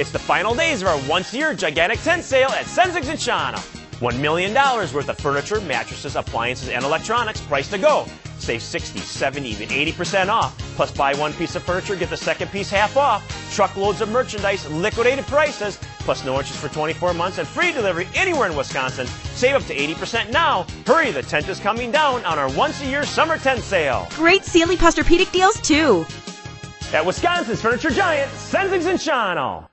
It's the final days of our once-a-year gigantic tent sale at Senzig's in Shawano. $1 million worth of furniture, mattresses, appliances, and electronics priced to go. Save 60, 70, even 80% off. Plus buy one piece of furniture, get the second piece half off. Truckloads of merchandise, liquidated prices, plus no interest for 24 months and free delivery anywhere in Wisconsin. Save up to 80% now. Hurry, the tent is coming down on our once-a-year summer tent sale. Great Sealy Posturepedic deals too. At Wisconsin's Furniture Giant, Senzig's and Shawano.